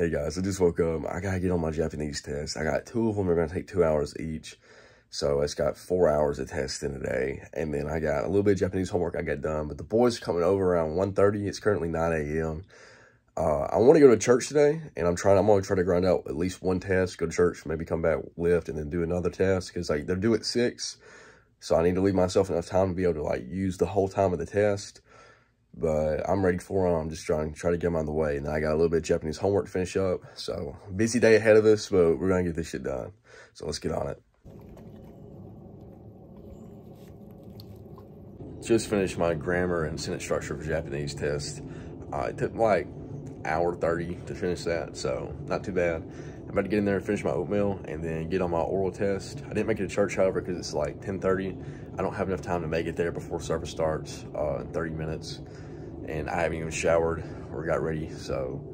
Hey guys, I just woke up. I gotta get on my Japanese test. I got two of them. They're gonna take two hours each. So it's got four hours of testing today. And then I got a little bit of Japanese homework I got done. But the boys are coming over around 1.30. It's currently 9 a.m. Uh, I want to go to church today. And I'm trying, I'm going to try to grind out at least one test, go to church, maybe come back, lift, and then do another test. Because like they're due at 6. So I need to leave myself enough time to be able to like use the whole time of the test but I'm ready for them. I'm just trying to try to get them of the way. And I got a little bit of Japanese homework to finish up. So busy day ahead of us, but we're going to get this shit done. So let's get on it. Just finished my grammar and sentence structure for Japanese test. Uh, it took like hour 30 to finish that, so not too bad. I'm about to get in there and finish my oatmeal and then get on my oral test. I didn't make it to church, however, because it's like 10.30. I don't have enough time to make it there before service starts uh, in 30 minutes and I haven't even showered or got ready. So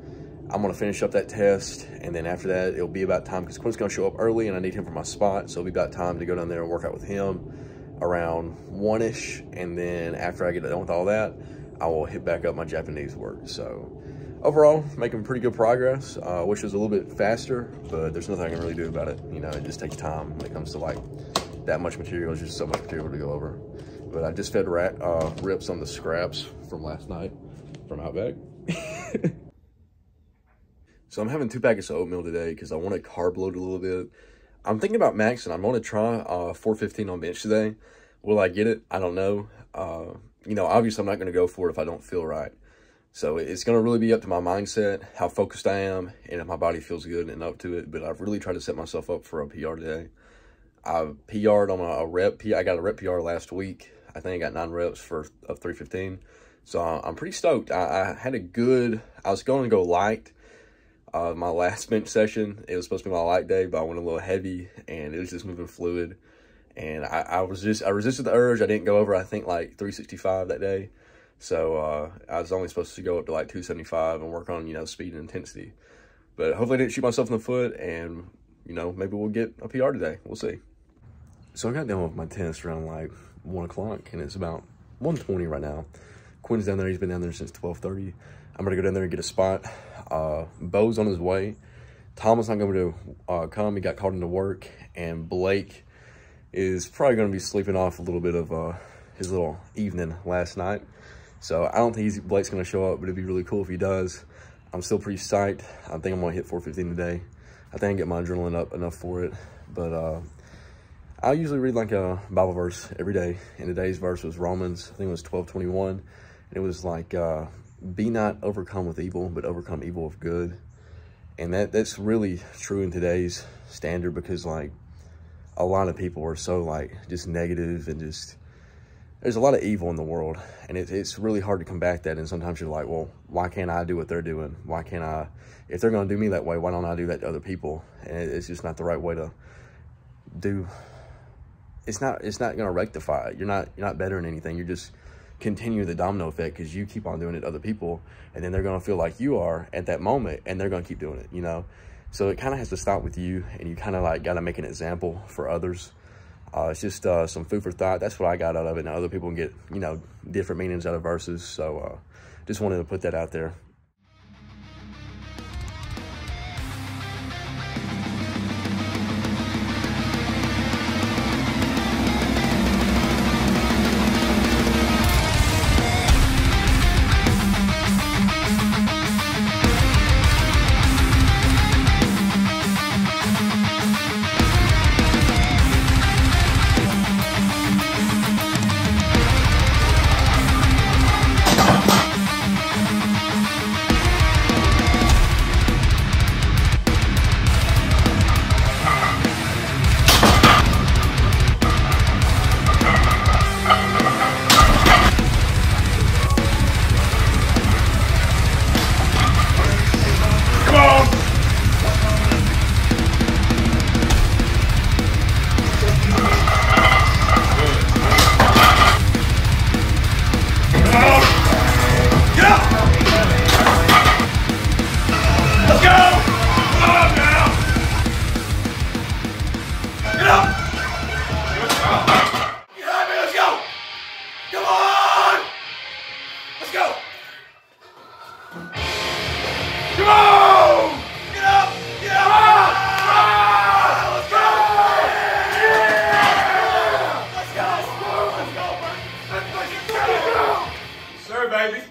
I'm gonna finish up that test. And then after that, it'll be about time because Quinn's gonna show up early and I need him for my spot. So it'll be about time to go down there and work out with him around one-ish. And then after I get done with all that, I will hit back up my Japanese work. So overall, making pretty good progress. I uh, wish it was a little bit faster, but there's nothing I can really do about it. You know, it just takes time when it comes to like that much material. It's just so much material to go over but I just fed rat, uh, rips on the scraps from last night from Outback. so I'm having two packets of oatmeal today because I want to carb load a little bit. I'm thinking about max and I'm going to try uh, 415 on bench today. Will I get it? I don't know. Uh, you know, obviously I'm not going to go for it if I don't feel right. So it's going to really be up to my mindset, how focused I am, and if my body feels good and up to it. But I've really tried to set myself up for a PR today. I PR'd on a, a rep. I got a rep PR last week. I think I got nine reps for of 315. So I'm pretty stoked. I, I had a good, I was going to go light. Uh, my last bench session, it was supposed to be my light day, but I went a little heavy and it was just moving fluid. And I, I was just, I resisted the urge. I didn't go over, I think, like 365 that day. So uh, I was only supposed to go up to like 275 and work on, you know, speed and intensity. But hopefully I didn't shoot myself in the foot and, you know, maybe we'll get a PR today. We'll see. So I got done with my tennis around like one o'clock and it's about 120 right now. Quinn's down there. He's been down there since 1230. I'm going to go down there and get a spot. Uh, Bo's on his way. Thomas not going to uh, come. He got called into work. And Blake is probably going to be sleeping off a little bit of uh, his little evening last night. So I don't think he's, Blake's going to show up, but it'd be really cool if he does. I'm still pretty psyched. I think I'm going to hit 415 today. I think I get my adrenaline up enough for it. But uh, I usually read like a Bible verse every day. And today's verse was Romans, I think it was 12, 21. And it was like, uh, be not overcome with evil, but overcome evil with good. And that that's really true in today's standard because like a lot of people are so like just negative and just, there's a lot of evil in the world and it, it's really hard to combat that. And sometimes you're like, well, why can't I do what they're doing? Why can't I, if they're going to do me that way, why don't I do that to other people? And it, it's just not the right way to do it's not it's not going to rectify it. You're not you're not better in anything. You're just continue the domino effect because you keep on doing it to other people, and then they're going to feel like you are at that moment, and they're going to keep doing it. You know, so it kind of has to stop with you, and you kind of like got to make an example for others. Uh, it's just uh, some food for thought. That's what I got out of it. Now other people can get you know different meanings out of verses. So uh, just wanted to put that out there.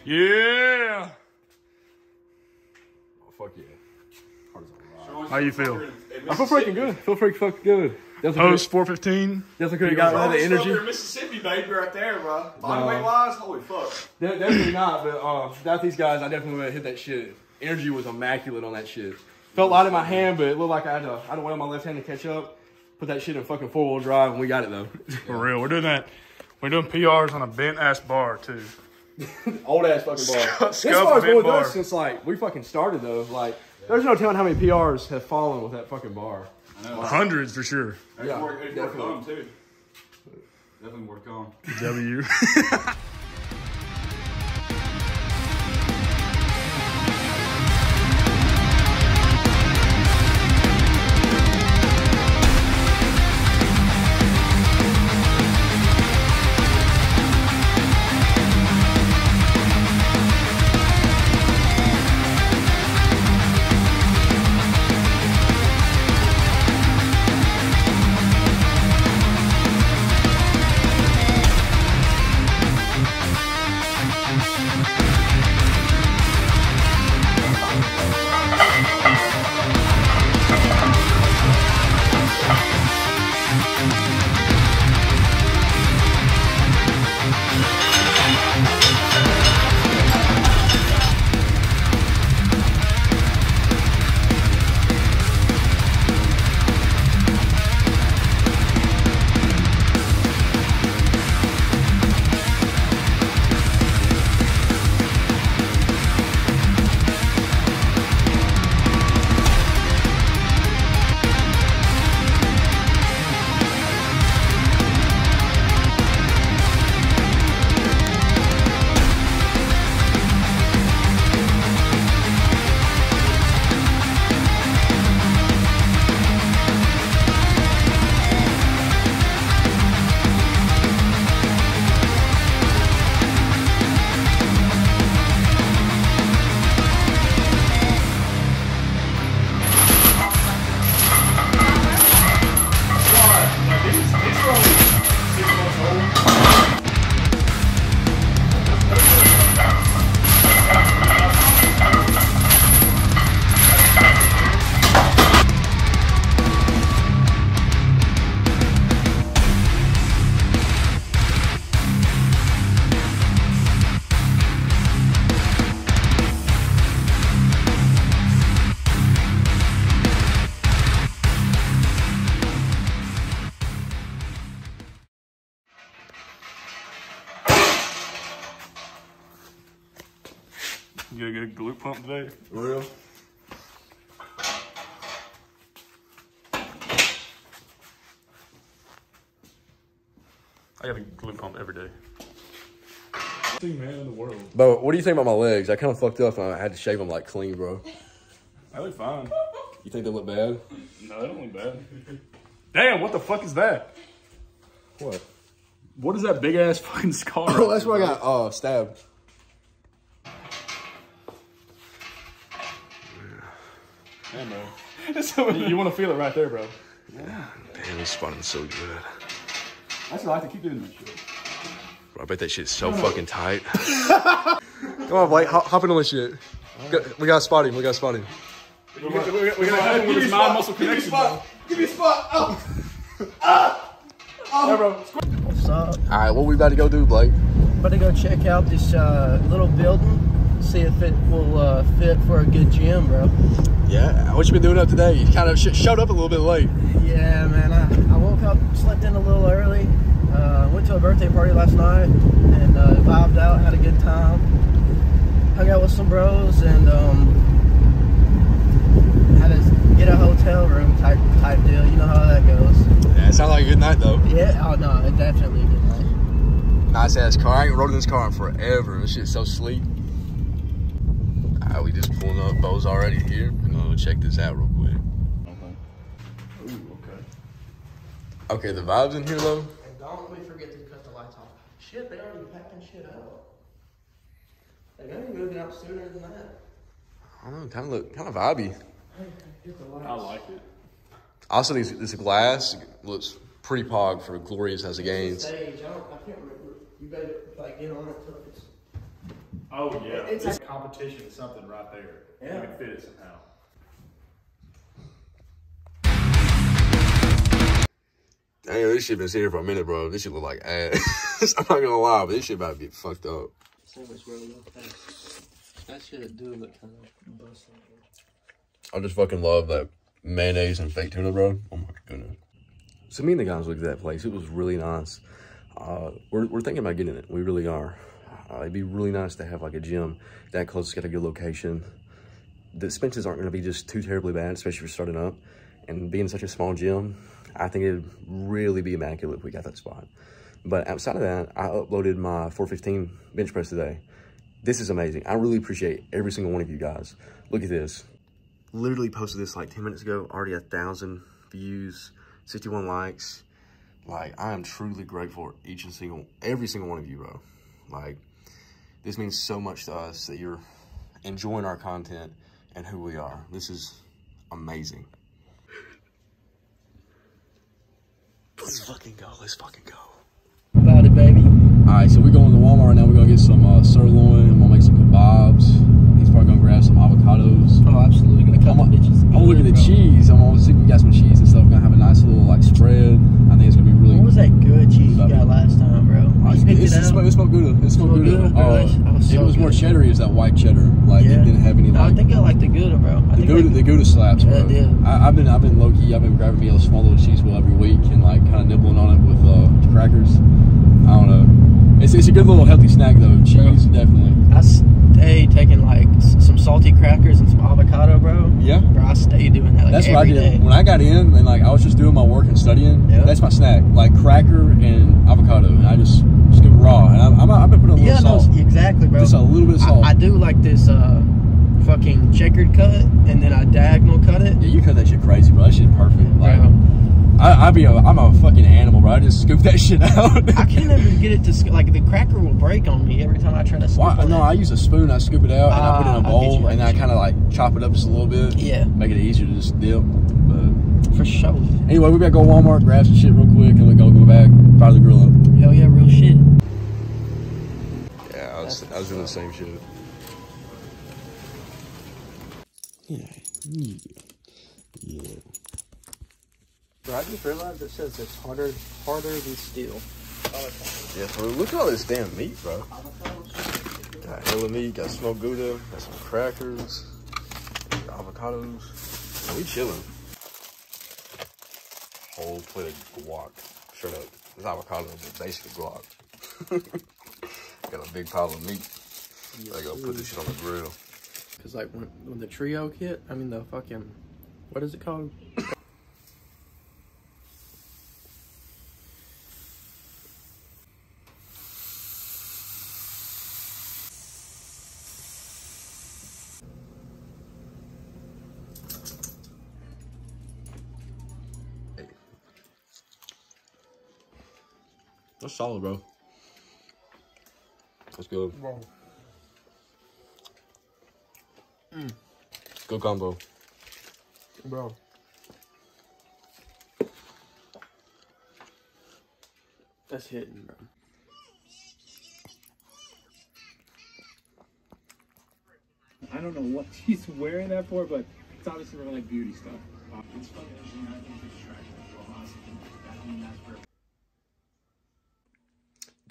Yeah. Fuck yeah. How you feel? I feel freaking good. I feel freaking fucking good. Definitely Post 415. Definitely could have got rid of the energy. Mississippi, baby, right there, bro. Body weight wise, holy fuck. De- definitely not, but uh, without these guys, I definitely would have hit that shit. Energy was immaculate on that shit. Felt light in my hand, but it looked like I had to, I had to wait on my left hand to catch up. Put that shit in fucking four wheel drive, and we got it though. For real. We're doing that. We're doing PRs on a bent ass bar too. Old ass fucking bar. this Scuff bar's bent been with bar. us since like we fucking started though. Like, there's no telling how many PRs have fallen with that fucking bar. Hundreds for sure. It's Yeah, more, it's more definitely. calm, too. Definitely more calm. W. pump today. For real? I got a glue pump every day. Thing man in the world. But what do you think about my legs? I kind of fucked up. and I had to shave them like clean, bro. I look fine. You think they look bad? No, they don't look bad. Damn, what the fuck is that? What? What is that big ass fucking scar? Oh, that's where I got uh stabbed. Damn, bro. you want to feel it right there, bro. Yeah. Damn, this spotting so good. That's what I like to keep doing that shit. Bro, I bet that shit's so fucking tight. Come on, Blake, hop, hop in on this shit. Got- We got to spot him. We got to spot him. We gotta, we gotta, we gotta have him with his mind muscle connection, bro. Give me a spot. Oh. Yeah, bro. What's up? All right, what we about to go do, Blake? About to go check out this uh, little building, see if it will uh, fit for a good gym, bro. Yeah, what you been doing up today? You kind of sh- showed up a little bit late. Yeah, man. I, I woke up, slept in a little early, uh, went to a birthday party last night, and uh, vibed out, had a good time. Hung out with some bros, and um, had to get a hotel room type type deal. You know how that goes. Yeah, it sounded like a good night though. Yeah. Oh no, it definitely a good night. Nice ass car. I ain't rode in this car in forever. This shit's so sleek. Alright, we just pulling up. Bo's already here. And uh, check this out real quick. Ooh, okay. Okay, the vibes in here though. And don't let me forget to cut the lights off. Shit, they already packing shit out. They gotta be moving out sooner than that. I don't know, kind of look kind of vibey. Get the lights. I like it. Also, these, this glass looks pretty pog for Glorious House of Gains. Stage, I don't, I can't remember. You better like get on it till it's. Oh yeah, It's it's competition. Something right there. Yeah. You can fit it somehow. Dang, this shit been sitting here for a minute, bro. This shit look like ass. I'm not gonna lie, but this shit about to be fucked up. Sandwich roll That shit do look kind of busting. I just fucking love that mayonnaise and fake tuna, bro. Oh my goodness. So me and the guys looked at that place. It was really nice. Uh, we're, we're thinking about getting it. We really are. Uh, it'd be really nice to have like a gym that close. It's got a good location. The expenses aren't going to be just too terribly bad, especially for starting up. And being such a small gym, I think it'd really be immaculate if we got that spot. But outside of that, I uploaded my 415 bench press today. This is amazing. I really appreciate every single one of you guys. Look at this literally posted this like 10 minutes ago already a thousand views 61 likes like i am truly grateful for each and single every single one of you bro like this means so much to us that you're enjoying our content and who we are this is amazing let's fucking go let's fucking go About it, baby. all right so we're going to walmart now we're gonna get some uh, sirloin i'm gonna make some kebabs he's probably gonna grab some avocados Oh, absolutely. Gonna cut I'm, bitches. I'm looking at cheese. I'm gonna see if we got some cheese and stuff. We're gonna have a nice little like spread. I think it's gonna be really. What was that good cheese you got last time, bro? It's, it it's, out? it smelled good. It smelled Smelled good. good, bro. Uh, was- that was if so it was more cheddar, it was that white cheddar. Like yeah. it didn't have any No, like. I think I like the Gouda, bro. I the think Gouda, I- the Gouda slaps, bro. Yeah, it. I, I've been, I've been low key. I've been grabbing me a small little cheese wheel every week and like kind of nibbling on it with uh, crackers. I don't know. It's, it's a good little healthy snack though. Cheese, definitely. I stay taking like s- some salty crackers and some avocado, bro. Yeah. Bro, I stay doing that. Like, That's what I did day. when I got in, and like I was just doing my work and studying. Yeah. That's my snack, like cracker and I just just get raw. And I'm, I'm, I've been putting a little Yeah, no, salt, exactly, bro. just a little bit of salt. I, I do like this uh, fucking checkered cut, and then I diagonal cut it. yeah, you cut that shit crazy, bro. That shit perfect. Like Bro. I, I be, a, I'm a fucking animal, bro. I just scoop that shit out. I can't even get it to like the cracker will break on me every time I try to scoop on no. I use a spoon. I scoop it out and I put it in Ah, a get bowl, you, and I kind of like chop it up just a little bit. Yeah. make it easier to just dip. But For sure. anyway, we gotta go Walmart, grab some shit real quick, and we go go back, fire the grill up. Hell yeah, real shit. Yeah, I was, I doing the same shit. Yeah, yeah, yeah. Bro, I just realized it says it's harder harder than steel. Yeah, bro, look at all this damn meat, bro. Got hella meat, got smoked gouda, got some crackers, avocados. Yeah, we chilling. Whole plate of guac. Straight up. This avocado is basically guac. got a big pile of meat. I gotta put this shit on the grill. Cause like when when the trio kit, I mean the fucking, what is it called? That's solid, bro. That's good. Mm. Good combo. Bro. That's hitting, bro. I don't know what she's wearing that for, but it's obviously for like beauty stuff.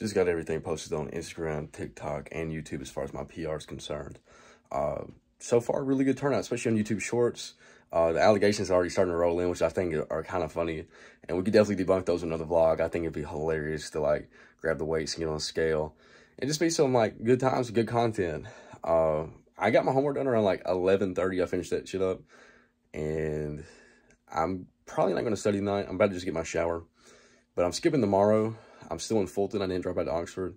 Just got everything posted on Instagram, TikTok, and YouTube as far as my PR is concerned. Uh, so far, really good turnout, especially on YouTube Shorts. Uh, the allegations are already starting to roll in, which I think are, are kind of funny. And we could definitely debunk those in another vlog. I think it'd be hilarious to like grab the weights and get on scale. And just be some like good times, good content. Uh, I got my homework done around like 11.30. I finished that shit up. And I'm probably not going to study tonight. I'm about to just get my shower. But I'm skipping tomorrow. I'm still in Fulton. I didn't drop out to Oxford.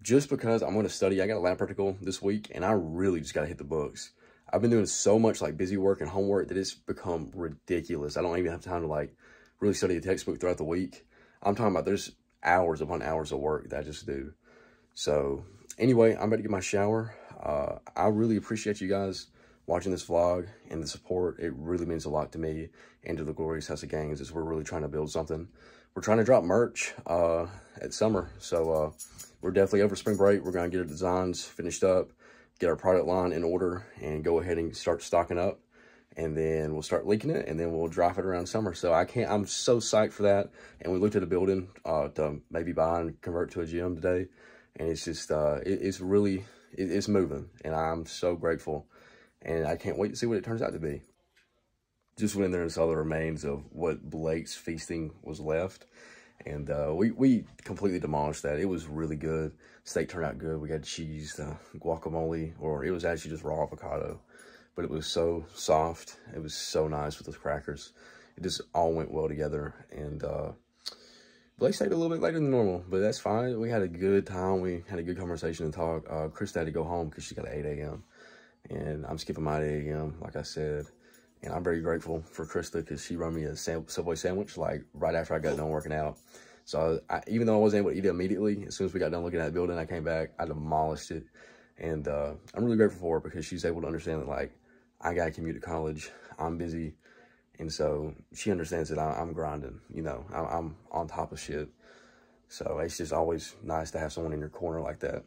Just because I'm going to study. I got a lab practical this week, and I really just got to hit the books. I've been doing so much like busy work and homework that it's become ridiculous. I don't even have time to like really study a textbook throughout the week. I'm talking about there's hours upon hours of work that I just do. So anyway, I'm about to get my shower. Uh, I really appreciate you guys watching this vlog and the support. It really means a lot to me and to the Glorious House of Gains as we're really trying to build something. We're trying to drop merch uh, at summer. So uh, we're definitely over spring break. We're going to get our designs finished up, get our product line in order, and go ahead and start stocking up. And then we'll start leaking it, and then we'll drop it around summer. So I can't, I'm so psyched for that. And we looked at a building uh, to maybe buy and convert to a gym today. And it's just, uh, it, it's really, it, it's moving. And I'm so grateful. And I can't wait to see what it turns out to be just went in there and saw the remains of what Blake's feasting was left. And uh, we, we completely demolished that. It was really good. Steak turned out good. We had cheese, uh, guacamole, or it was actually just raw avocado. But it was so soft. It was so nice with those crackers. It just all went well together. And uh, Blake stayed a little bit later than normal, but that's fine. We had a good time. We had a good conversation and talk. Uh, Chris had to go home because she got at 8 a.m. And I'm skipping my 8 a.m., like I said. And I'm very grateful for Krista because she run me a Subway sandwich like right after I got done working out. So I, even though I wasn't able to eat it immediately, as soon as we got done looking at the building, I came back, I demolished it. And uh, I'm really grateful for her because she's able to understand that like, I got to commute to college, I'm busy. And so she understands that I, am grinding, you know, I, I'm on top of shit. So it's just always nice to have someone in your corner like that.